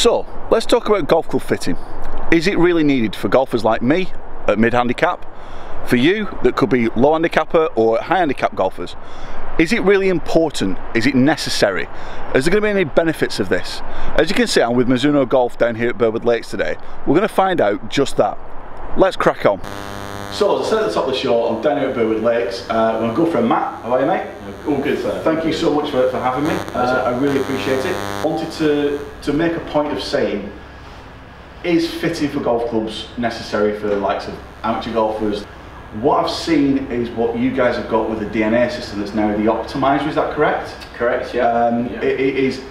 So, let's talk about golf club fitting. Is it really needed for golfers like me at mid handicap? For you that could be low handicapper or high handicap golfers? Is it really important? Is it necessary? Is there going to be any benefits of this? As you can see, I'm with Mizuno Golf down here at Bearwood Lakes today. We're going to find out just that. Let's crack on. So, as I said at the top of the show, I'm down here at Bearwood Lakes. Uh, I'm going to go for a Matt. How are you, mate? All good, sir. Thank you so much for, for having me. Uh, I really appreciate it. Wanted to, to make a point of saying, is fitting for golf clubs necessary for the likes of amateur golfers? What I've seen is what you guys have got with the DNA system that's now the optimizer, is that correct? Correct, yeah. Um, yeah. It, it is.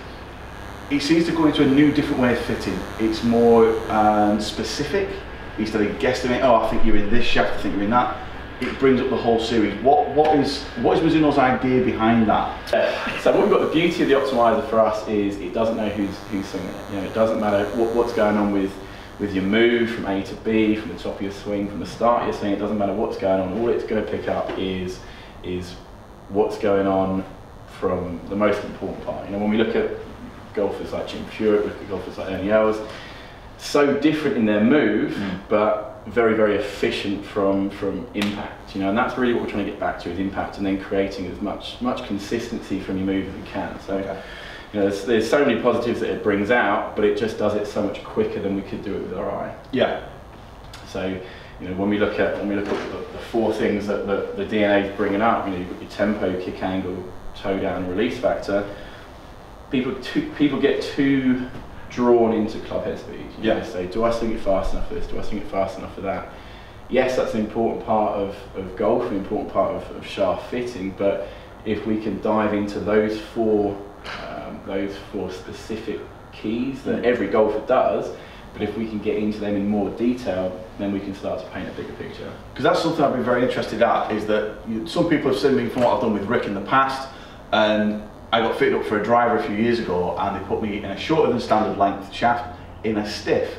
It seems to go into a new, different way of fitting. It's more um, specific instead of guesstimate. Oh, I think you're in this shaft. I think you're in that. It brings up the whole series. What what is what is Mizuno's idea behind that? Yeah. So what we've got the beauty of the optimizer for us is it doesn't know who's who's swinging it. You know, it doesn't matter what, what's going on with with your move from A to B, from the top of your swing, from the start of your swing. It doesn't matter what's going on. All it's going to pick up is is what's going on from the most important part. You know, when we look at golfers like Jim Furyk, look at golfers like Ernie Els, so different in their move, Mm. but very, very efficient from from impact. You know, and that's really what we're trying to get back to is impact, and then creating as much much consistency from your move as we can. So, Okay. you know, there's, there's so many positives that it brings out, but it just does it so much quicker than we could do it with our eye. Yeah. So, you know, when we look at when we look at the, the four things that the, the DNA is bringing up, you know, you've got your tempo, kick angle, toe down, release factor. People too, people get too drawn into club head speed. You Yeah. know, say, do I swing it fast enough for this? Do I swing it fast enough for that? Yes, that's an important part of, of golf, an important part of, of shaft fitting. But if we can dive into those four um, those four specific keys that every golfer does, but if we can get into them in more detail, then we can start to paint a bigger picture. Because that's something I've been very interested at. Is that you, some people have seen me from what I've done with Rick in the past, and I got fitted up for a driver a few years ago, and they put me in a shorter than standard length shaft in a stiff.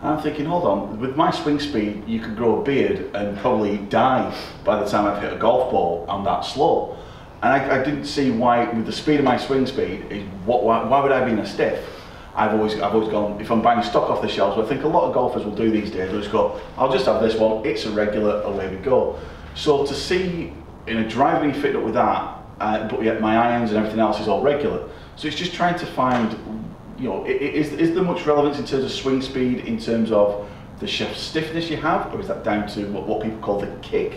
And I'm thinking, hold on, with my swing speed, you could grow a beard and probably die by the time I've hit a golf ball. I'm that slow. And I, I didn't see why, with the speed of my swing speed, what, why, why would I be in a stiff? I've always, I've always gone, if I'm buying stock off the shelves, I think a lot of golfers will do these days, they'll just go, I'll just have this one, it's a regular, away we go. So to see in a driver being fitted up with that, uh, but yet my irons and everything else is all regular. So it's just trying to find, you know, is, is there much relevance in terms of swing speed, in terms of the shaft stiffness you have, or is that down to what, what people call the kick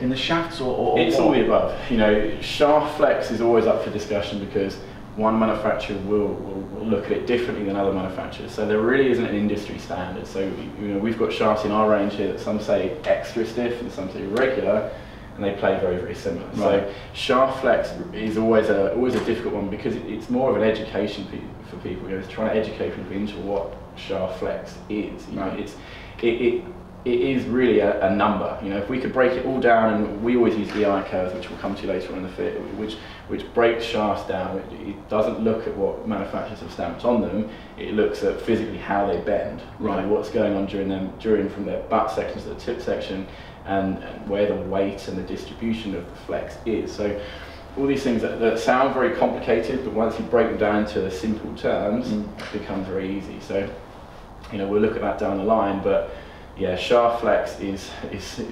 in the shafts? Or, or It's or all the above. You know, shaft flex is always up for discussion because one manufacturer will, will, will look at it differently than other manufacturers. So there really isn't an industry standard. So you know, we've got shafts in our range here that some say extra stiff and some say regular, and they play very very similar. Right. So shaft flex is always a always a difficult one because it, it's more of an education for people. You know, it's trying to educate people into what shaft flex is. You know, it's it, it it is really a, a number. You know, if we could break it all down, and we always use the EI curves, which we'll come to later on in the fit, which which breaks shafts down. It, it doesn't look at what manufacturers have stamped on them. It looks at physically how they bend. you know, Right. what's going on during them during from their butt section to the tip section, and, and where the weight and the distribution of the flex is. So. All these things that, that sound very complicated, but once you break them down to the simple terms, Mm. it becomes very easy. So, you know, we'll look at that down the line, but yeah, shaft flex is is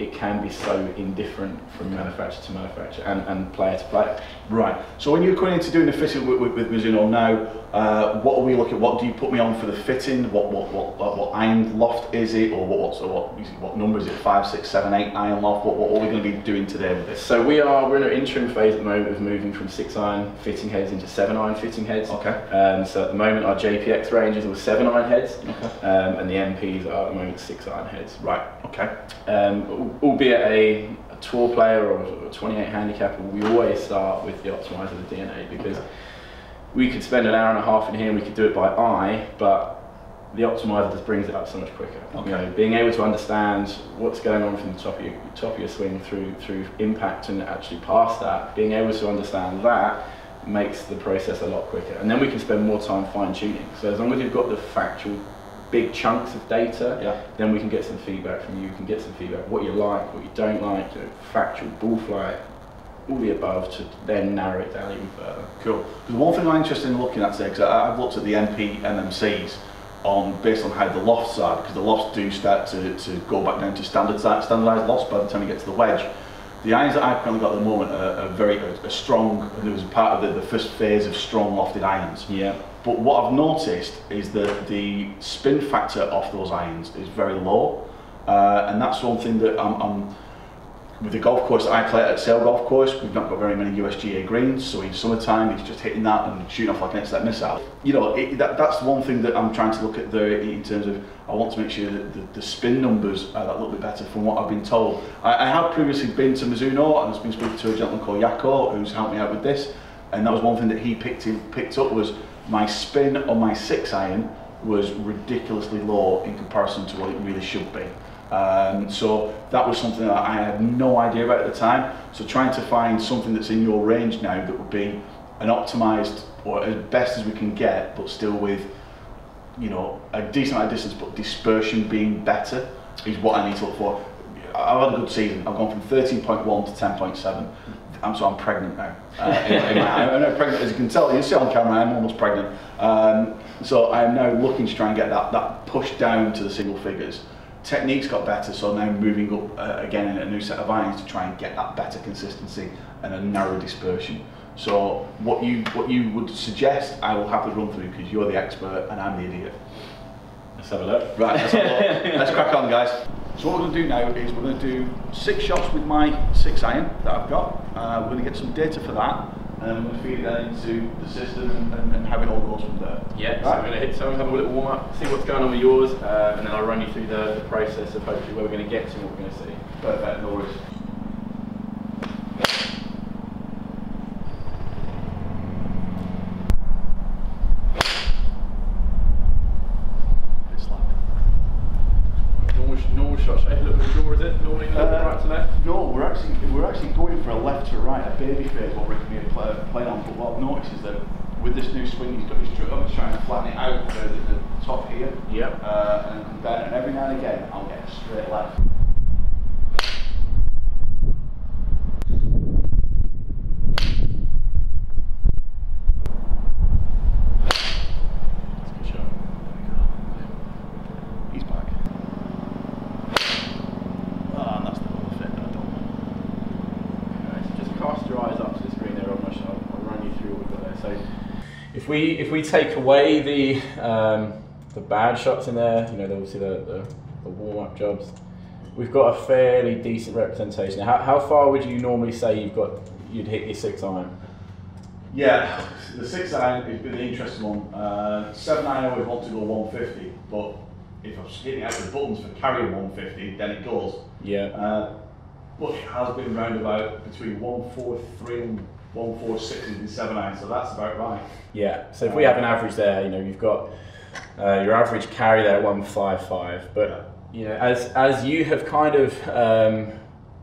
it can be so indifferent from manufacturer to manufacturer and, and player to player. Right. So when you're going into doing the fitting with, with, with Mizuno now, uh, what are we looking? At what do you put me on for the fitting? What what what what, what iron loft is it, or what what so what it- what number is it? Five, six, seven, eight iron loft. What what are we going to be doing today with this? So we are we're in an interim phase at the moment of moving from six iron fitting heads into seven iron fitting heads. Okay. Um, so at the moment our JPX range is all seven iron heads, Okay. um, and the MPs are at the moment six iron heads. Right. Okay. Um, albeit a, a tour player or a 28 handicapper, we always start with the optimizer of the DNA because Okay. we could spend an hour and a half in here and we could do it by eye, but the optimizer just brings it up so much quicker. Okay. You know, being able to understand what's going on from the top of your top of your swing through through impact and actually past that, being able to understand that makes the process a lot quicker. And then we can spend more time fine tuning. So as long as you've got the factual big chunks of data, Yeah. then we can get some feedback from you. You can get some feedback what you like, what you don't like, you know, factual ball flight, all the above to then narrow it down even further. Cool. The one thing I'm interested in looking at today, because I've looked at the MP MMCs on based on how the lofts are, because the lofts do start to, to go back down to standard standardized lofts by the time you get to the wedge. The irons that I've currently got at the moment are, are very are strong, and it was part of the, the first phase of strong lofted irons. Yeah. But what I've noticed is that the spin factor off those irons is very low, uh, and that's one thing that I'm, I'm with the golf course I play at Sale Golf Course, we've not got very many USGA greens, so in summertime he's just hitting that and shooting off like an Exocet missile. You know, it, that, that's one thing that I'm trying to look at there in terms of I want to make sure that the, the spin numbers are that little bit better from what I've been told. I, I have previously been to Mizuno and I've been speaking to a gentleman called Yako who's helped me out with this, and that was one thing that he picked in, picked up was my spin on my six iron was ridiculously low in comparison to what it really should be. Um, so that was something that I had no idea about at the time. So trying to find something that's in your range now that would be an optimized or as best as we can get, but still with you know a decent amount of distance, but dispersion being better is what I need to look for. I've had a good season. I've gone from 13.1 to 10.7. I'm so I'm pregnant now. Uh, in, in my, I'm pregnant, as you can tell. You see on camera, I'm almost pregnant. Um, so I am now looking to try and get that that push down to the single figures technique's got better, so now moving up uh, again in a new set of irons to try and get that better consistency and a narrow dispersion. So what you what you would suggest, I will happily run through because you're the expert and I'm the idiot. Let's have a look. Right, let's, have look. let's crack on, guys. So what we're going to do now is we're going to do six shots with my six iron that I've got. Uh, we're going to get some data for that and then we're going to feed that into the system and, and, and, how it all goes from there. Yeah, right. so we're going to hit some, have a little warm up, see what's going on with yours, uh, and then I'll run you through the, the process of hopefully where we're going to get to and what we're going to see. Perfect, no worries. baby phase what Rick may have play, played on, but what I've noticed is that with this new swing, he's got his trip up, trying to flatten it out the, the, the top here, yep. uh, and and every now and again I'll get a straight left. If we take away the um, the bad shots in there, you know, obviously the, the, the warm up jobs, we've got a fairly decent representation. How, how far would you normally say you've got you'd hit your six iron? Yeah, the six iron is the interesting one. Uh, seven iron I always want to go 150, but if I'm hitting out the buttons for carrying 150, then it goes. Yeah. Uh, but it has been round about between 143 and 146 in seven iron, so that's about right. Yeah. So if we have an average there, you know, you've got uh, your average carry there at 155, but yeah. you know, as as you have kind of um,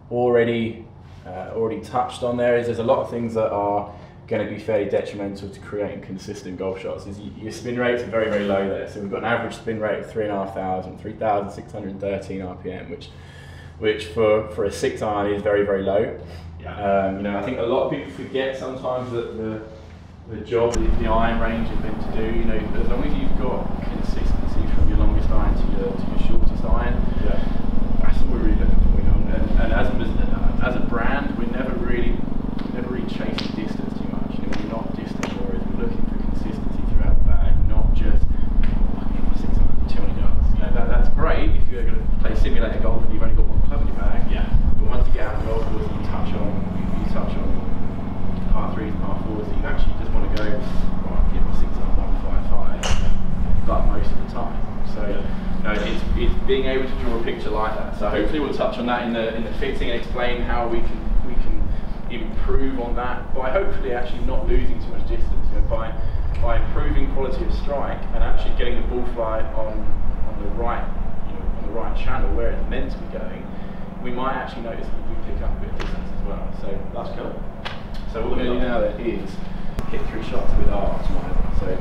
already uh, already touched on there, is there's a lot of things that are going to be fairly detrimental to creating consistent golf shots. Is your spin rates are very very low there. So we've got an average spin rate of three and a half thousand, 3,613 RPM, which which for, for a six iron is very very low. Um, you know, I think a lot of people forget sometimes that the the job the, the iron range is meant to do. You know, as long as you've got consistency from your longest iron to your to your shortest iron, yeah. that's what we're really looking for. You know, and, and as a as a brand, we're never really never really chasing distance too much. You know, we're not distance warriors. We're looking for consistency throughout the bag, not just oh, I my six iron, 200 yards. You know, that, that's great if you're going to play simulator golf and you've only got one club in your bag. Yeah. But once you get out of golf course, you touch on you, you touch on par threes, par fours that you actually just want to go, right, give my six on one five five, but most of the time. So you know, it's, it's being able to draw a picture like that. So hopefully we'll touch on that in the in the fitting and explain how we can we can improve on that by hopefully actually not losing too much distance. You know, by by improving quality of strike and actually getting the ball on on the right you know on the right channel where it's meant to be going, we might actually notice that we pick up a bit of distance as well. So that's cool. So what we're going to do now is hit three shots with our optimizer. So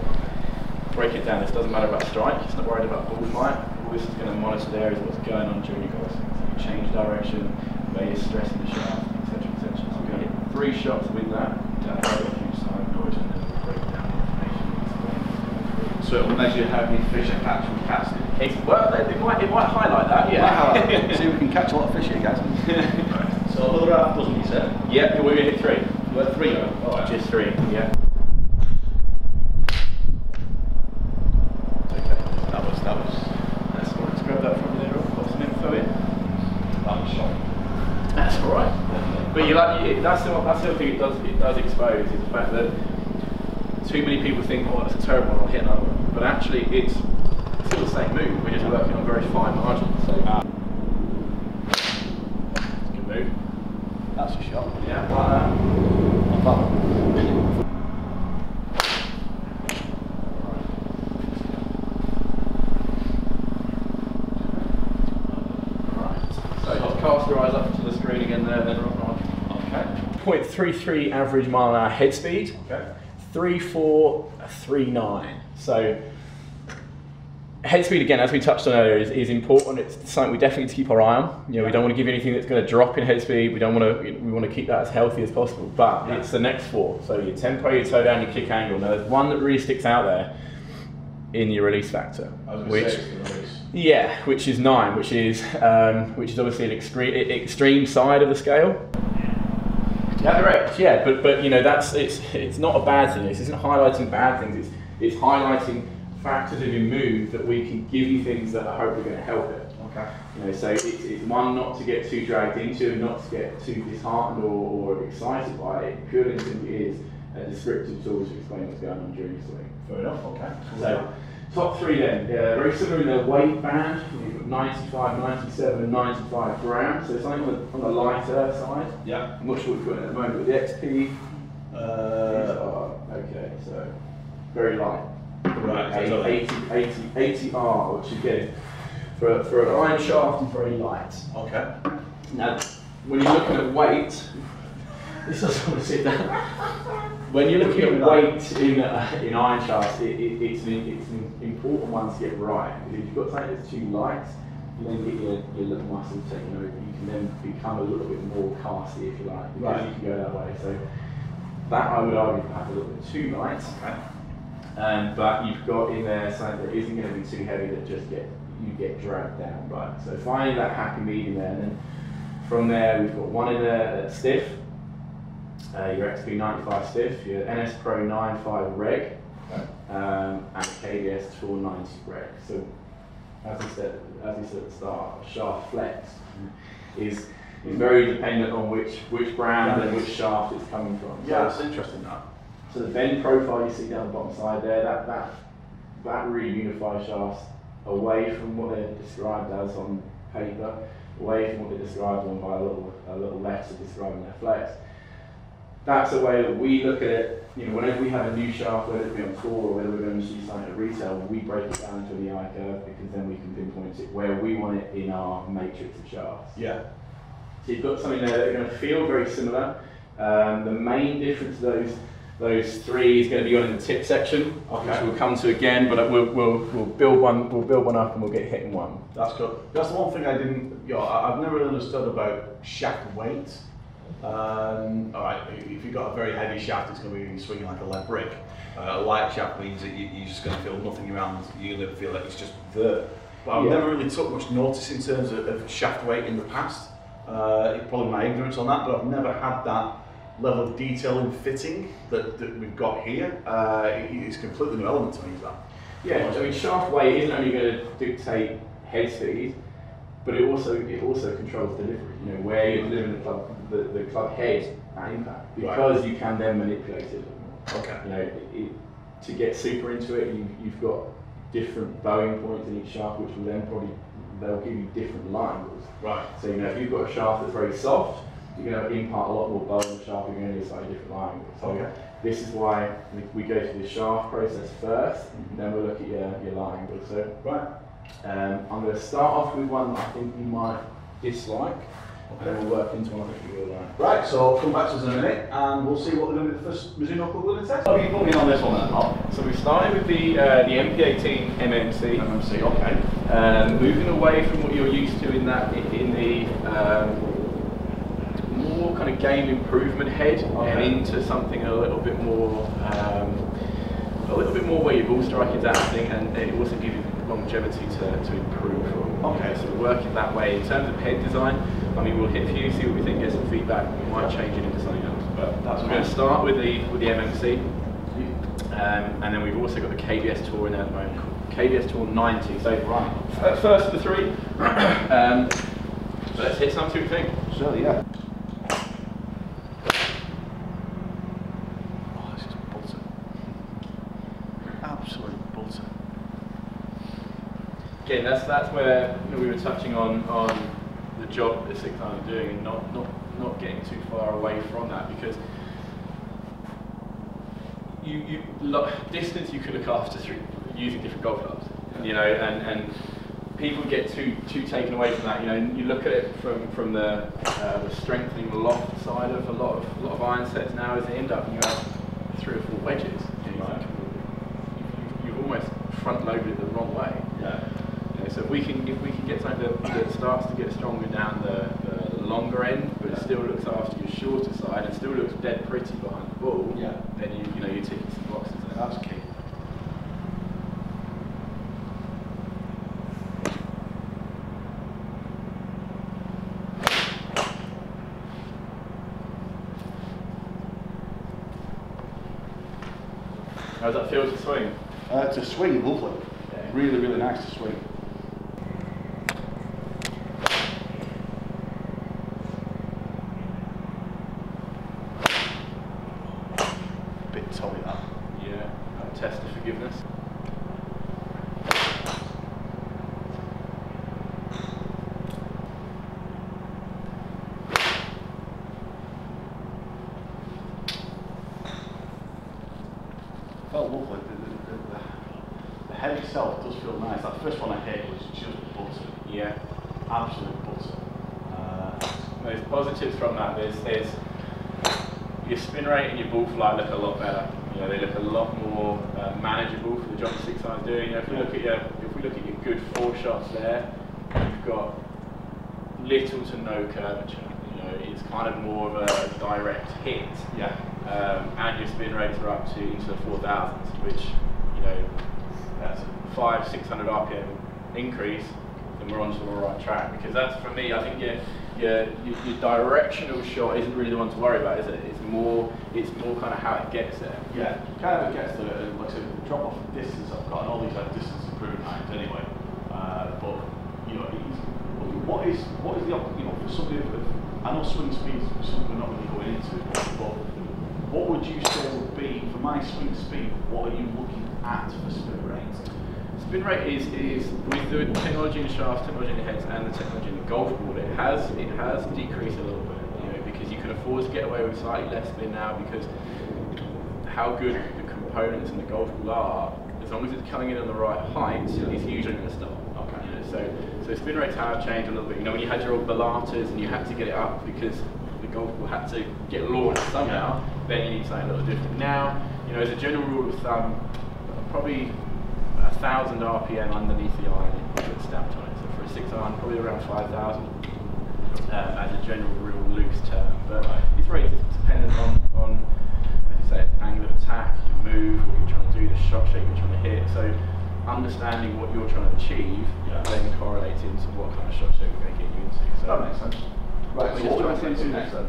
break it down. This doesn't matter about strike. It's not worried about ball flight. All this is going to monitor there is what's going on during your golf swing. So you change direction, where you're stressing the shaft, etc., etc. So we hit three shots with that. So it'll measure how many fish I catch from casting. It's, well, it, it might it might highlight that. Yeah. Yeah. See if we can catch a lot of fish here, guys. so another half dozen, you said? yeah, we're gonna hit three. We're three. All right. Just three. Yeah. Okay. That was that was That's all right. Let's grab that from there. Rob. Put some info in. that was shocking. That's all right. But you like you, that's the that's the other thing it does it does expose is the fact that too many people think, oh, that's a terrible one, I'll hit another one. But actually, it's still the same move. We're just working on very fine margins. So Ah. good move. That's a shot. Yeah. Like that. Not bad. Right. So just cast your eyes up to the screen again there, then Rob. 0.33 average mile an hour head speed. Okay. 3439. So head speed again, as we touched on earlier, is, is important. It's something we definitely need to keep our eye on. You know, we don't want to give anything that's going to drop in head speed. We don't want to. We want to keep that as healthy as possible. But it's the next four. So your tempo, your toe down, your kick angle. Now there's one that really sticks out there in your release factor, I was gonna which say it's the release. yeah, which is nine, which is um, which is obviously an extreme extreme side of the scale. Yeah, correct. Yeah, but but you know that's it's it's not a bad thing. This isn't highlighting bad things. It's it's highlighting factors of your move that we can give you things that I hope are going to help it. Okay. You know, so it's, it's one not to get too dragged into, and not to get too disheartened or, or excited by it. Purely simply is a descriptive tool to explain what's going on during the swing. Fair enough. Okay. So, top three then, uh, very similar in their weight band. You've got 95, 97, and 95 grams. So something on the, on the lighter side. Yeah. I'm not sure what you've got at the moment with the XP. Uh, are, okay, so very light. Right, so it's 80, 80, 80, R, which again, for, for an iron shaft is very light. okay. Now, when you're looking at weight, this doesn't want to sit down. When you're looking at weight in, uh, in iron shafts, it, it, it's, an, it's an important one to get right. If you've got something that's too light, you then get your, your little muscle taken over. You can then become a little bit more casty, if you like, because Right. you can go that way. So that I would argue perhaps a little bit too light. Okay. Um, but you've got in there something that isn't going to be too heavy that just get you get dragged down. Right. So finding that happy medium there, and then from there we've got one in there that's stiff. Uh, your XP 95 stiff, your NS Pro 95 reg, um, and KBS 490 reg. So as I said, as we said at the start, shaft flex is is very dependent on which which brand and which shaft it's coming from. Yeah, that's interesting. That. so the bend profile you see down the bottom side there, that that that really unifies shafts away from what they're described as on paper, away from what they're described on by a little a little letter describing their flex. That's the way that we look at it. You know, whenever we have a new shaft, whether it be on tour or whether we're going to see something at retail, we break it down into an EI curve because then we can pinpoint it where we want it in our matrix of shafts. Yeah. So you've got something there that are going to feel very similar. Um, the main difference of those those three is going to be on in the tip section, which we'll come to again. But we'll, we'll, we'll build one we'll build one up and we'll get hit in one. That's good. That's the one thing I didn't, you know, I've never understood about shaft weight. Um, all right, if you've got a very heavy shaft, it's going to be swinging like a lead brick. Uh, a light shaft means that you, you're just going to feel nothing around. To feel like it's just there. But I've Yeah. never really took much notice in terms of, of shaft weight in the past. Uh, it's probably my ignorance on that, but I've never had that level of detail in fitting that, that we've got here. Uh, it- it's completely new element to me, is that? Yeah, I mean shaft weight isn't only going to dictate head speed, but it also it also controls delivery. You know where you're delivering the club the, the club head at impact Right. because you can then manipulate it a little more. Okay. you know, it, it, to get super into it, you, you've got different bowing points in each shaft, which will then probably they'll give you different line angles. Right. So you know, if you've got a shaft that's very soft, you're going to impart a lot more bow in the shaft. You're going to get a slightly different line angle. So Okay. this is why we, go through the shaft process first, and then we'll look at your, your line angle. So Right. um, I'm going to start off with one that I think you might dislike, and we'll work into one that you will like. Right, so come back to us in a minute and we'll see what we're going to be the first Mizuno Club going to test. What have you put me on this one then, Bob? So we started with the uh, the MP18 MMC. MMC, okay. Um, moving away from what you're used to in that in the um, more kind of game improvement head Okay. and into something a little bit more, um, a little bit more where your ball strike is acting, and it also gives you longevity to, to improve. from. Okay. So we're working that way in terms of head design. I mean, we'll hit a few, see what we think, get some feedback. We might change it into something else. But That's we're going to start with the with the MMC. Um, and then we've also got the KBS Tour in there at the moment, KBS Tour 90. So Right. first of the three. um, let's hit some, see what we think. So yeah. Oh, this is butter. Absolute butter. Again, that's that's where you know, we were touching on on the job that Six Iron are doing, and not not not getting too far away from that because you you lo- distance you can look after through using different golf clubs, you know, and and people get too too taken away from that. You know, you look at it from from the uh, the strengthening loft side of a lot of a lot of iron sets now, is they end up and you have three or four wedges. You know, you think, you've, you've almost front loaded the wrong way. Yeah. You know, so if we can if we can get something that, that starts to get stronger down the, the longer end, but it still looks after your shorter side and still looks dead pretty behind the ball, Yeah. then you you know you're ticking some boxes there. That's key. How does that feel to swing? Uh, to swing, lovely. Yeah. Really, really nice to swing. Bit toey that. Yeah. A test of forgiveness. Felt lovely. The, the, the, the, the head itself does feel nice. That first one I hit was just butter. Yeah. Absolute butter. Uh, There's positives from that. There's there's your spin rate and your ball flight look a lot better. You know, they look a lot more uh, manageable for the job the six iron's doing. You know, if we look at your if we look at your good four shots there, you've got little to no curvature. You know, it's kind of more of a direct hit. yeah. Um, and your spin rates are up to into the 4000s, which, you know, that's a five, 600 RPM increase, then we're onto the right track. Because that's, for me, I think your, your, your, directional shot isn't really the one to worry about, is it? It's more, it's more kind of how it gets there. Yeah, kind of gets the, like I said, the drop off distance I've got, all these like distance improvement items anyway. Uh, but you know, what is what is the you know for somebody of, I know swing speed is something we're not really going into, but what would you say would be for my swing speed? What are you looking at for rate? Spin rate is, is with the technology in the shafts, technology in the heads, and the technology in the golf ball. It has it has decreased a little bit, you know, because you can afford to get away with slightly less spin now because how good the components in the golf ball are. As long as it's coming in at the right height, it's usually going to stop. Okay. You know, so so spin rates have changed a little bit. You know, when you had your old Balatas and you had to get it up because the golf ball had to get launched somehow, then you need something a little different. Now, you know, as a general rule of thumb, probably a thousand RPM underneath the iron is stamped on it. So for a six iron, probably around five thousand um, as a general real loose term. But it's very dependent on, on as you say, the angle of attack, your move, what you're trying to do, the shot shape you're trying to hit. So understanding what you're trying to achieve Yeah. then correlates into what kind of shot shape we're going to get you into. So That makes sense. Right, so what we're to into next then?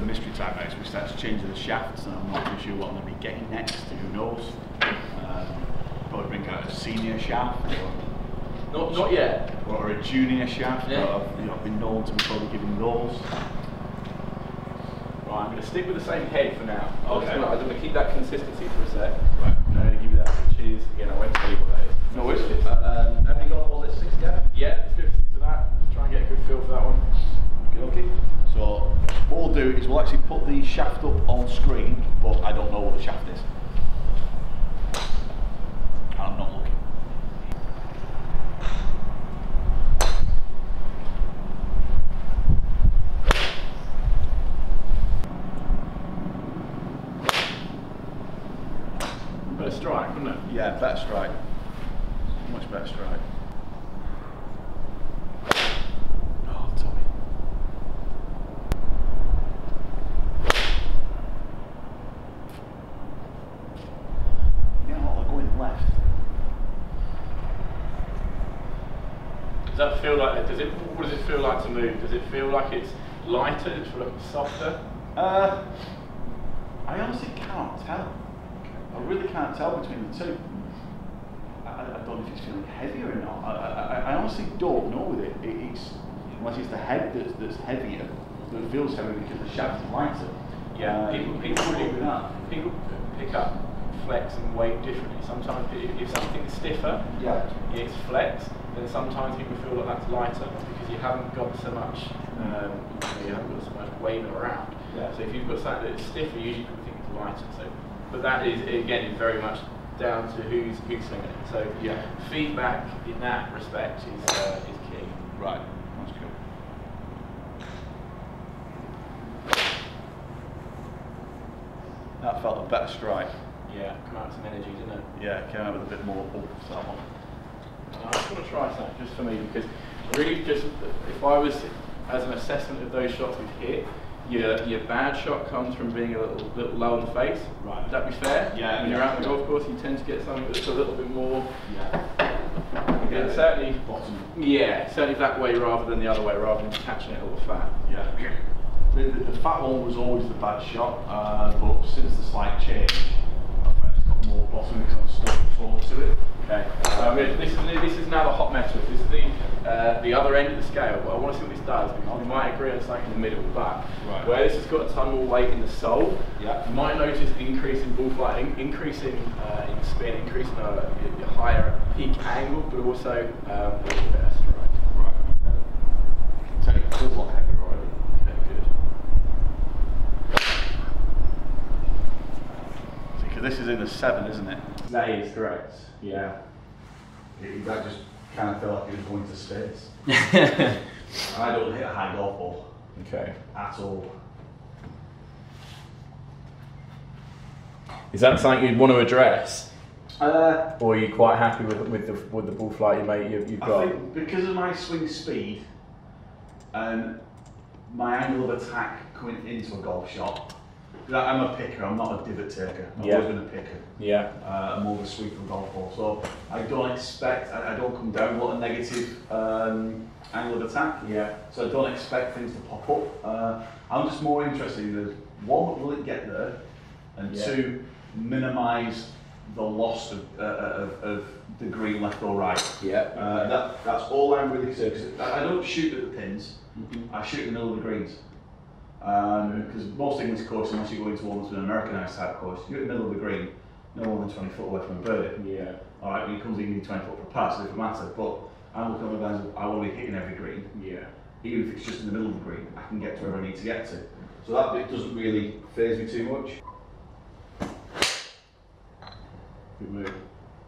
The mystery type next. We start to change the shafts, and I'm not too sure what I'm going to be getting next. Who knows? Um, probably bring out a senior shaft or, Not, not yet. or a junior shaft. Yeah. But I've, you know, I've been known to be probably giving those. Right, I'm going to stick with the same head for now. Okay. I'm going to keep that consistency for a sec. Right. I'm going to give you that, which is, again, I won't tell you what that is. No worries. Um, have you got all this six together? Yeah, let's go for that. Try and get a good feel for that one. Okay, okay. So what we'll do is we'll actually put the shaft up on screen, but I don't know what the shaft is. And I'm not looking. Better strike, wouldn't it? Yeah, better strike. Much better strike. Oh, Tommy. that feel like? Does it? What does it feel like to move? Does it feel like it's lighter? Does it feel like it's softer? Uh, I honestly can't tell. I really can't tell between the two. I, I don't know if it's feeling heavier or not. I, I, I honestly don't know with it. it. It's unless it's the head that's, that's heavier, that feels heavier because the shaft is lighter. Yeah, Uh, people, people, probably really- with that. people pick up flex and weight differently. Sometimes if, if something's stiffer, Yeah. it's flex, then sometimes people feel like that's lighter because you haven't got so much, um, you haven't got so much waving around. Yeah. So if you've got something that's stiffer, usually people think it's lighter. So, but that is again is very much down to who's who's swinging it. So Yeah. feedback in that respect is uh, is key. Right. That's cool. That felt a better strike. Yeah, come out with some energy, didn't it? Yeah, came out with a bit more oomph to that one. I just want to try something just for me because really just if I was as an assessment of those shots we've hit, your your bad shot comes from being a little little low on the face. Right. Would that be fair? Yeah, When you're out on the golf course, you tend to get something that's a little bit more. Yeah. Yeah, certainly. Bottom. Yeah, certainly that way rather than the other way, rather than catching it all fat. Yeah. The, the, the fat one was always the bad shot, uh, but since the slight change, I've got more bottom because I'm stuck forward to it. Okay. Um, this is this is now the hot metal. This is the uh, the other end of the scale. But I want to see what this does because we might agree on something in the middle. But Right. where this has got a ton more weight in the sole, Yeah. you might notice an increase in bull flight, in, increase in, uh, in spin, increase in a, a higher peak angle, but also um, better strike. Right. You, it feels a lot heavier already. Okay, good. Because this is in the seven, isn't it? That is correct. Yeah. it that just kind of felt like it was going to space. I don't hit a high golf ball Okay. at all. Is that something you'd want to address, Uh, or are you quite happy with with the with the bull flight you made you, you've I got? think because of my swing speed and my angle of attack coming into a golf shot, I- I'm a picker, I'm not a divot taker. I've Yeah. always been a picker. Yeah. Uh, I'm more of a sweeper golf ball. So I don't expect, I, I don't come down with a negative um, angle of attack. Yeah. So I don't expect things to pop up. Uh, I'm just more interested in the one, will it get there? And Yeah. two, minimise the loss of, uh, of, of the green left or right. Yeah. Uh, that, that's all I'm really concerned I I don't shoot at the pins, Mhm. I shoot in the middle of the greens. Um, because most English courses, unless you go into one that's an Americanized type course, you're in the middle of the green, no more than 20 foot away from a birdie. Yeah. All right, when it comes in, you need 20 foot for pass, it doesn't matter. But I'm looking at the guys, I want to be hitting every green. Yeah. Even if it's just in the middle of the green, I can get to where I need to get to. So that bit doesn't really phase me too much. Good move.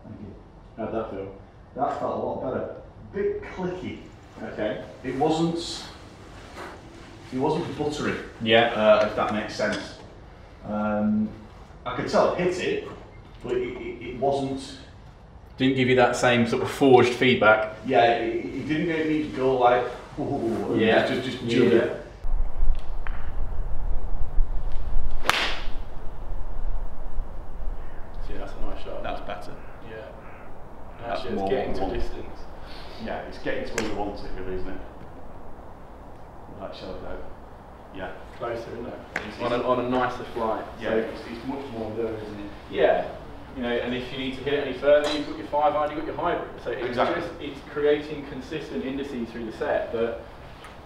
Thank you. How'd that feel? That felt a lot better. Bit clicky. Okay. It wasn't. It wasn't buttery. Yeah. uh, if that makes sense. Um, I could tell it hit it, but it, it, it wasn't. Didn't give you that same sort of forged feedback. Yeah, it, it didn't make me go like, ooh, Yeah. just just jump Yeah. it. See, that's a nice shot. That's better. yeah. That's Actually, more it's getting to what distance. Yeah, it's getting to where you want it, really, isn't it? That shows out. Isn't it? On a, on a nicer flight. Yeah, So, it's, it's much more there, isn't it? yeah. You know, and if you need to hit it any further, you've got your five iron, you've got your hybrid. So it's Exactly. just it's creating consistent indices through the set, but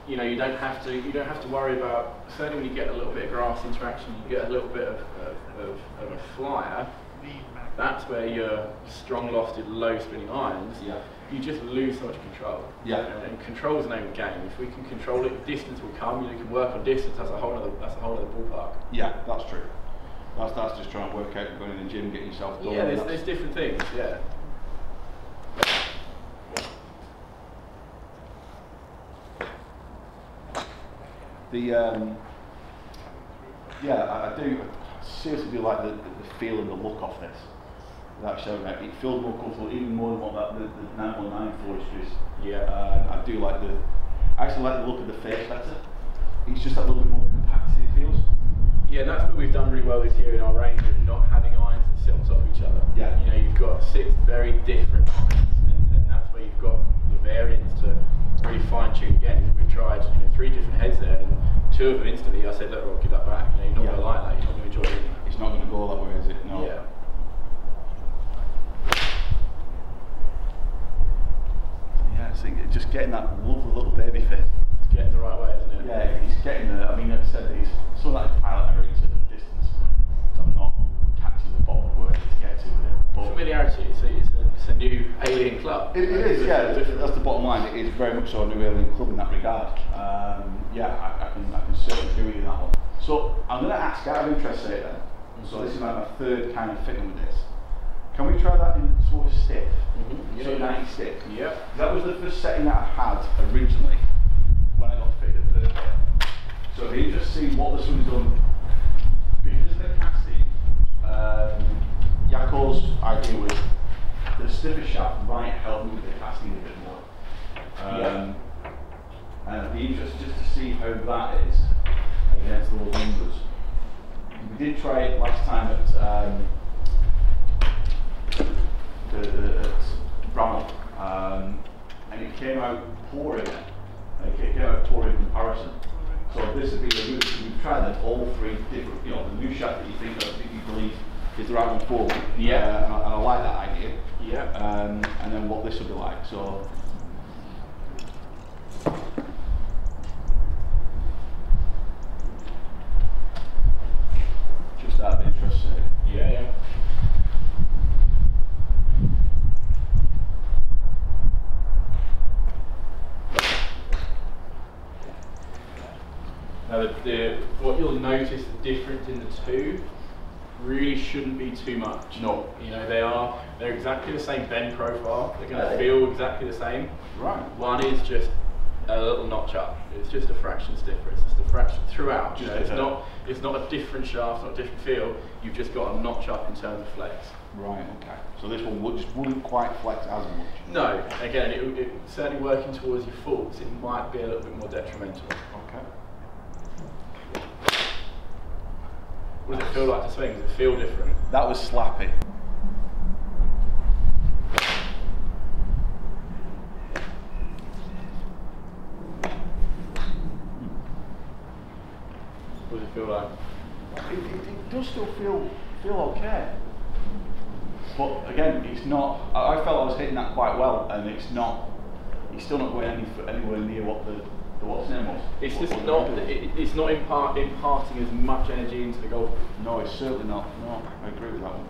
you know you don't have to you don't have to worry about certainly when you get a little bit of grass interaction, you get a little bit of, of, of, of a flyer. That's where your strong lofted, low spinning irons. Yeah. You just lose so much control. Yeah. And, and control is the name of the game. If we can control it, distance will come. You can work on distance. That's a whole other. That's a whole other ballpark. Yeah, that's true. That's, that's just trying to work out and going in the gym, getting yourself done. Yeah, there's, there's different things. Yeah. The um, yeah, I, I do I seriously do like the, the, the feel and the look of this that shower. It feels more comfortable, even more than what that the, the 919 Foresters. Yeah. Uh, I do like the. I actually like the look of the face better. It's just a little bit more compact. It feels. Yeah, that's what we've done really well this year in our range of not having irons that sit on top of each other. Yeah. You know, you've got six very different irons, and, and that's where you've got the variants to really fine tune again. We've tried you know, three different heads there, and two of them instantly I said, look, I'll give that back. You know, you're not yeah. going to like that, you're not going to enjoy it. It's not going to go that way, is it? No. Yeah. Getting that lovely little baby fit. It's getting the right way, isn't it? Yeah, he's getting there. I mean, like I said, he's some of that is pilot error into the distance. So I'm not catching the bottom of where to get to with it. But Familiarity. It's a, it's a, it's a new alien club. It, it is, yeah. That's the bottom line. It is very much so a new alien club in that regard. Um, yeah, I, I can, I can certainly agree with you that one. So I'm going to ask out of interest here then. So this is my my third kind of fitting with this. Can we try that in of stiff? Mhm. So Yeah. 90 stiff. Yep. That was the first setting that I had originally when I got fitted the So if you just see what this one's done, because of the casting, um, Yako's idea was the stiffer shaft might help move the casting a bit more. Um, And it'd be interesting just to see how that is against those numbers. We did try it last time at um, at Bramall, um, and it came out poor again. It came out poor in comparison. So this would be the route that we've tried at all three different, you know, the new shaft that you think that you believe is the right one forward. Yeah. Uh, and, I, and I like that idea. Yeah. Um, and then what this would be like. So. Just out of interest, uh, Yeah, yeah. Now, the, the, what you'll notice the difference in the two really shouldn't be too much. No. You know, they are they're exactly the same bend profile. They're going to they? feel exactly the same. Right. One is just a little notch up. It's just a fractions difference. It's the fraction throughout. You know, it's not it's not a different shaft, not a different feel. You've just got a notch up in terms of flex. Right, okay. So this one would, just wouldn't quite flex as much. No, again, it, it certainly working towards your faults. It might be a little bit more detrimental. Okay. What does it feel like to swing? Does it feel different? That was slappy. What does it feel like? It, it, it does still feel feel okay. But again, it's not. I, I felt I was hitting that quite well, and it's not. It's still not going any, anywhere near what the, the what's. It's What- just what not. It, it's not impart, imparting as much energy into the golf. No, it's certainly not. No, I agree with that one.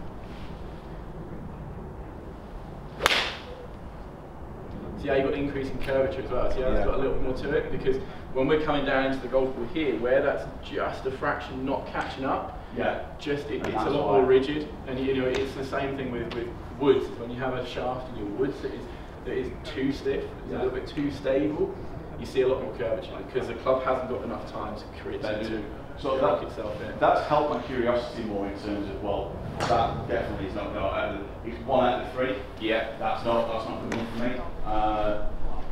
See how you've got increase in curvature as well. See how Yeah. it's got a little bit more to it because when we're coming down into the golf ball here, where that's just a fraction not catching up, Yeah. just it, it's a lot more rigid. And you know, it's the same thing with, with woods. When you have a shaft in your woods that is that is too stiff, it's Yeah. a little bit too stable, you see a lot more curvature because the club hasn't got enough time to create They to, do. So lock that, itself in. that's helped my curiosity more in terms of well, that definitely is not going. to It's one out of three. yeah. That's not that's not good enough for me. Uh,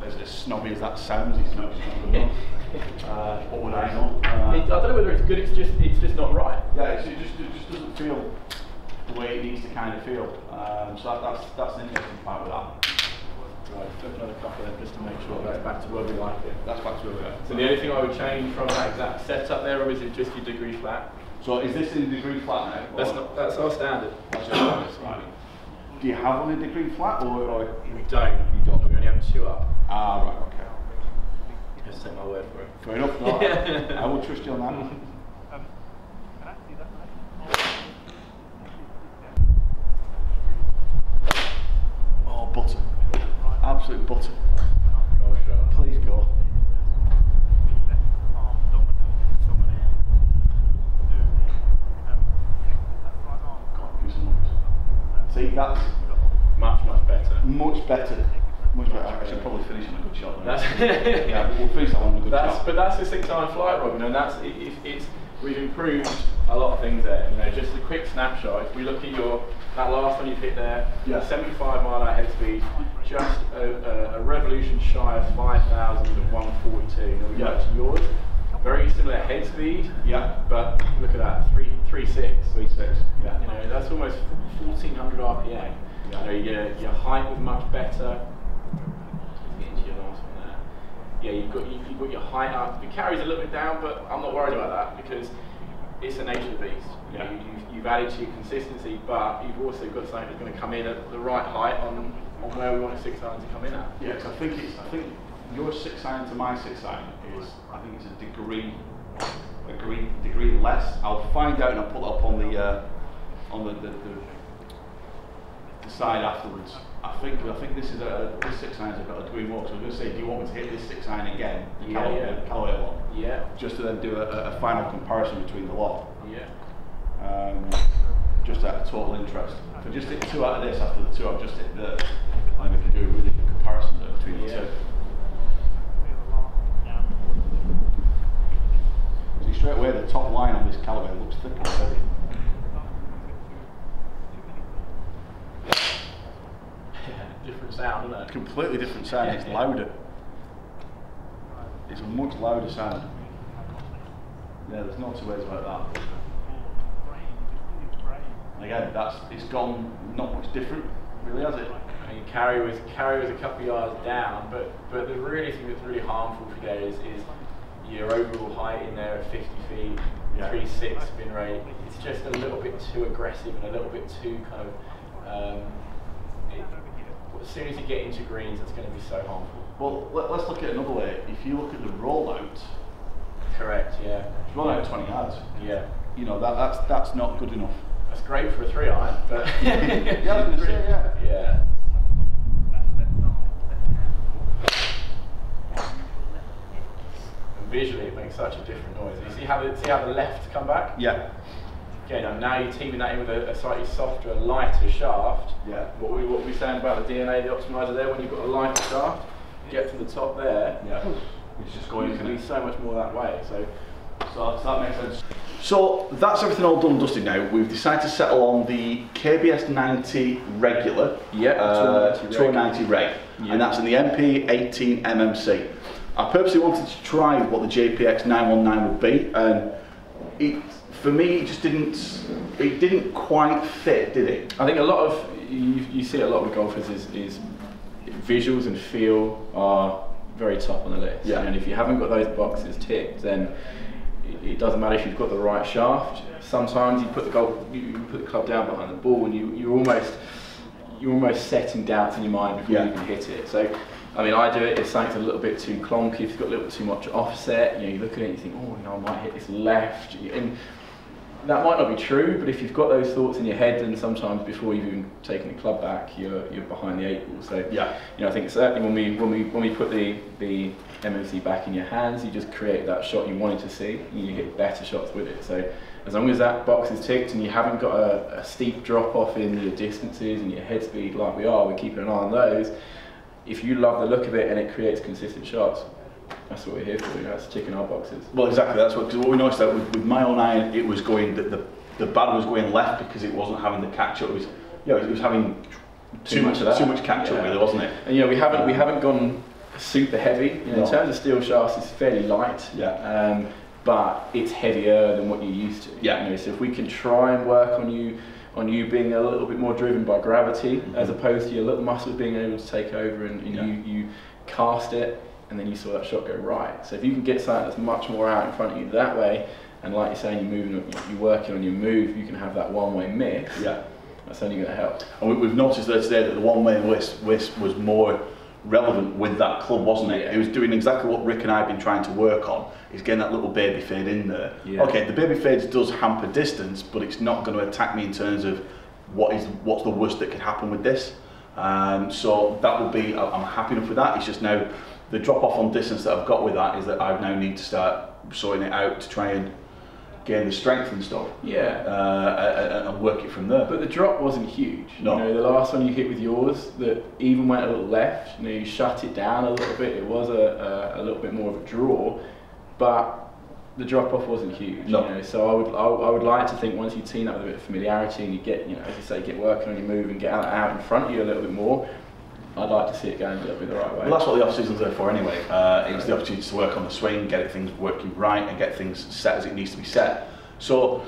as, as snobby as that sounds, it's not, it's not good enough. uh, what would I know? It, I Uh, don't know whether it's good. It's just it's just not right. yeah, it's, it just it just doesn't feel the way it needs to kind of feel. Um, so that, that's that's an interesting part with that. Right, flip another couple then just to make sure that's back to where we like it. That's back to where we're. So the only thing I would change from that exact setup there, Rob, is it just your degree flat. So is this in degree flat now? That's not that's our standard. That's your standard, right. Do you have one in degree flat or? or We don't. You don't. We only have two up. ah, right, okay. Just take my word for it. Fair enough. No, I, I will trust you on that. Oh, butter. Absolute butter. Please go. God, give me some numbers. See, that's Much much better. much better. Much better. I should probably finish on a good shot. That's yeah, but we'll finish that on a good That's, shot. but that's a six-iron flight, Robin, and that's it, it, it's we've improved a lot of things there. You know, just a quick snapshot. If we look at your that last one you've hit there, Yeah. 75 mile an hour head speed, just a, a, a revolution shy of 5,000 at 142. Now we go to yours, very similar head speed, Yeah. but look at that, three three six. Three six. Yeah. You know, that's almost 1400 RPA. Yeah. You know, your, your height was much better. Get into your last one there. yeah, you've got you, you've got your height up. The carry's a little bit down, but I'm not worried about that because it's the nature of the beast. Yeah. you, you've, you've added to your consistency, but you've also got something that's going to come in at the right height on, on where we want a six iron to come in at. Yeah, 'cause I think it's, I think your six iron to my six iron is, I think it's a degree, a degree, degree less. I'll find out and I'll put it up on the, uh, on the, the, the, the side afterwards. I think, I think this is a, this six iron's got a degree more, so I was going to say, do you want me to hit this six iron again? the Yeah, Callaway- yeah. the Callaway one? Yeah, Just to then do a, a final comparison between the lot. yeah. um, just out of total interest. If I just hit two out of this after the two I've just hit there, and we can do a really good comparison there between the two. See straight away the top line on this Callaway looks thicker already. Different sound, isn't it? Completely different sound, it's louder. It's a much louder sound. Yeah, there's no two ways about that. Again, that's it's gone not much different, really, has it? I mean, carry was carry was a couple of yards down, but but the really thing that's really harmful for there is, is your overall height in there at 50 feet, Yeah. three six spin rate. It's just a little bit too aggressive and a little bit too kind of. Um, it, as soon as you get into greens, it's going to be so harmful. Well, let, us look at another way. If you look at the rollout, Correct. Yeah. if you roll 20 yards, Yeah. you know that that's that's not good enough. That's great for a three iron, but Yeah, gonna yeah. yeah. And visually, it makes such a different noise. You see how the see how the left come back? Yeah. Okay, now, now you're teaming that in with a, a slightly softer, lighter shaft. Yeah. What we what we saying about the DNA, the optimizer there, when you've got a lighter shaft, get to the top there. Yeah. It's just going to be so much more that way. So So, so that makes sense. So that's everything all done and dusted now. We've decided to settle on the KBS 90 regular, Yeah, uh, 290 reg. reg, Yeah. and that's in the MP 18 MMC. I purposely wanted to try what the JPX 919 would be, and it, for me, it just didn't, it didn't quite fit, did it? I think a lot of you, you see a lot with golfers is, is visuals and feel are very top on the list. Yeah. And if you haven't got those boxes ticked, then it, doesn't matter if you've got the right shaft. Sometimes you put the golf, you, put the club down behind the ball, and you, you're almost you're almost setting doubts in your mind before Yeah. you even hit it. So. I mean, I do it if something's a little bit too clonky, if you've got a little bit too much offset, you know, you look at it and you think, oh, you know, I might hit this left. And that might not be true, but if you've got those thoughts in your head, then sometimes before you've even taken the club back, you're, you're behind the eight ball. So Yeah. you know, I think certainly when we when we when we put the the MMC back in your hands, you just create that shot you wanted to see, and you hit better shots with it. So as long as that box is ticked and you haven't got a, a steep drop off in your distances and your head speed like we are, we're keeping an eye on those. If you love the look of it and it creates consistent shots, that's what we're here for. You know, that's ticking our boxes. Well, exactly. That's what, cause what we noticed that with, with my own iron, it was going that the the bad was going left because it wasn't having the catch up. It was, you know, it was having too, much, of that. too much catch up Yeah. really, wasn't it? And you know, we haven't we haven't gone super heavy. You know, No. In terms of steel shafts, it's fairly light. Yeah. Um, but it's heavier than what you're used to. Yeah. You know, so if we can try and work on you on you being a little bit more driven by gravity as opposed to your little muscles being able to take over and, and. Yeah. you, you cast it and then you saw that shot go right. So if you can get something that's much more out in front of you that way, and like you're saying, you're moving, you're working on your move, you can have that one-way mix. Yeah. That's only going to help. And we, we've noticed there today that the one-way whisk, whisk was more relevant with that club, wasn't it? Yeah. It was doing exactly what Rick and I have been trying to work on. Is getting that little baby fade in there. Yeah. Okay, the baby fade does hamper distance, but it's not going to attack me in terms of what is what's the worst that could happen with this. Um, so that will be. I'm happy enough with that. It's just now the drop off on distance that I've got with that is that I now need to start sorting it out to try and gain the strength and stuff, Yeah. uh, and, and work it from there. But the drop wasn't huge. No. You know, the last one you hit with yours, that even went a little left, you know, you shut it down a little bit. It was a, a, a little bit more of a draw, but the drop off wasn't huge. No. You know, so I would I, I would like to think once you've team that with a bit of familiarity and you get you know as you say get working on your move and get out, out in front of you a little bit more. I'd like to see it going a little bit the right way. Well, that's what the off season's there for anyway. Uh, it's the opportunity to work on the swing, get things working right, and get things set as it needs to be set. So,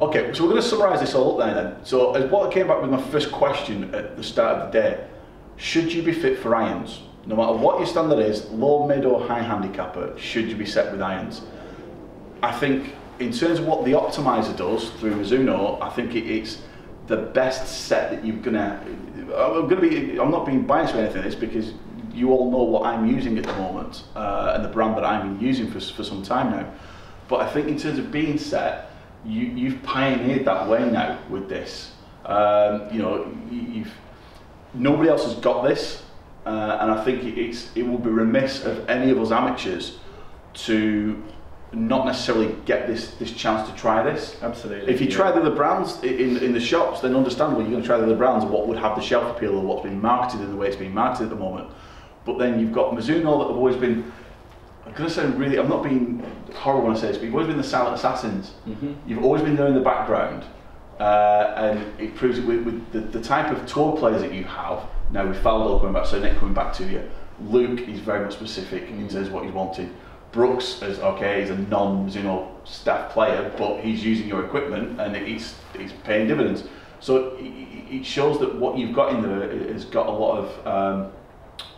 okay, so we're going to summarise this all up there then. So, as what came back with my first question at the start of the day, should you be fit for irons? no matter what your standard is, low, mid, or high handicapper, should you be set with irons? I think in terms of what the optimizer does through Mizuno, I think it, it's the best set that you're gonna. I'm gonna be. I'm not being biased or anything. It's because you all know what I'm using at the moment uh, and the brand that I've been using for for some time now. But I think in terms of being set, you you've pioneered that way now with this. Um, you know, you, you've nobody else has got this, uh, and I think it's it would be remiss of any of us amateurs to not necessarily get this this chance to try this. Absolutely. If you yeah. try the other brands in in the shops, then understandable you're going to try the other brands what would have the shelf appeal or what's been marketed in the way it's being marketed at the moment. But then you've got Mizuno that have always been. I'm going to sound really. I'm not being horrible when I say this, but you've always been the silent assassins. Mhm. You've always been there in the background, uh, and it proves it with, with the, the type of tour players that you have. Now with Faldo coming back, so Nick coming back to you. Luke is very much specific in terms of what he's wanted. Brooks is okay, he's a non you know staff player, but he's using your equipment and he's he's paying dividends. So it- it it shows that what you've got in there has got a lot of um,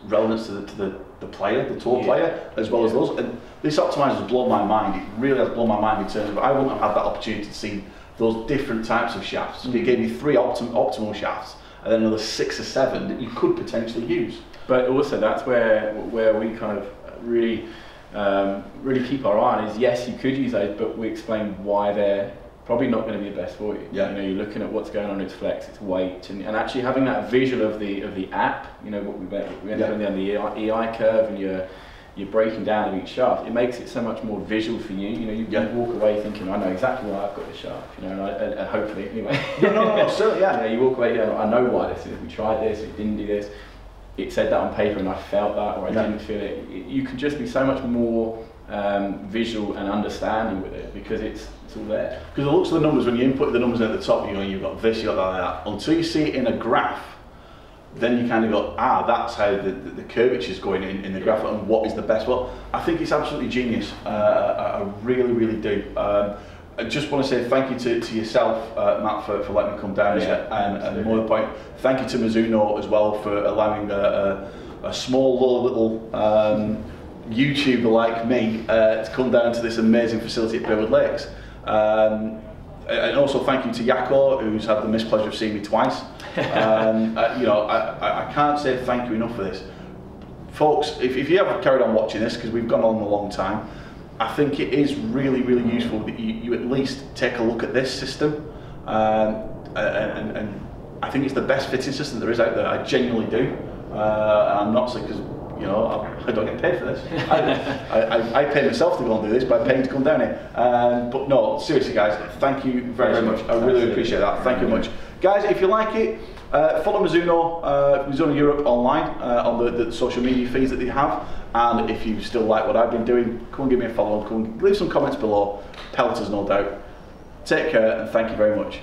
relevance to the, to the, the player, the tour Yeah. player, as well as those. And this optimizer has blown my mind. It really has blown my mind in terms of I wouldn't have had that opportunity to see those different types of shafts. It Mm. gave me three optim- optimal shafts and then another six or seven that you could potentially use. But also that's where where we kind of really um, really keep our eye on is yes you could use those but we explain why they're probably not going to be the best for you. Yeah. You know you're looking at what's going on its flex, its weight, and, and actually having that visual of the of the app. You know what we went we went Yeah. on the, EI, EI curve and you're you're breaking down of each shaft. It makes it so much more visual for you. You know you, Yeah. you walk away thinking I know exactly why I've got this shaft. You know and, I, and, and hopefully anyway. No, no, no, certainly, You yeah. know, you walk away here, I know why this is. We tried this, we didn't do this. It said that on paper and I felt that or I Yeah. didn't feel it. You can just be so much more um, visual and understanding with it because it's, it's all there. Because the looks of the numbers, when you input the numbers at the top, you know, you've got this, you've got that, that. Until you see it in a graph, then you kind of go, ah, that's how the, the, the curvature is going in, in the graph and what is the best. Well, I think it's absolutely genius. Uh, I, I really, really do. Um, I just want to say thank you to, to yourself, uh, Matt, for, for letting me come down Yeah, here. And, and more the point, thank you to Mizuno as well for allowing a, a, a small, low little um, YouTuber like me uh, to come down to this amazing facility at Bearwood Lakes. Um, and also thank you to Yako, who's had the mispleasure of seeing me twice. Um, uh, you know, I, I- I can't say thank you enough for this. Folks, if, if you haven't carried on watching this, because we've gone on a long time, I think it is really, really useful that you, you at least take a look at this system. Um, and, and, and I think it's the best fitting system there is out there. I genuinely do. Uh, and I'm not saying because you know I, I don't get paid for this. I, I, I pay myself to go and do this by paying to come down here. Um, but no, seriously, guys, thank you very, very much. I really appreciate that. Thank you much, guys. If you like it. Uh, follow Mizuno, uh, Mizuno Europe online uh, on the, the social media feeds that they have. And if you still like what I've been doing, come and give me a follow. Come and leave some comments below. Pelters, no doubt. Take care and thank you very much.